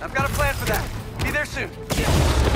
I've got a plan for that. Be there soon.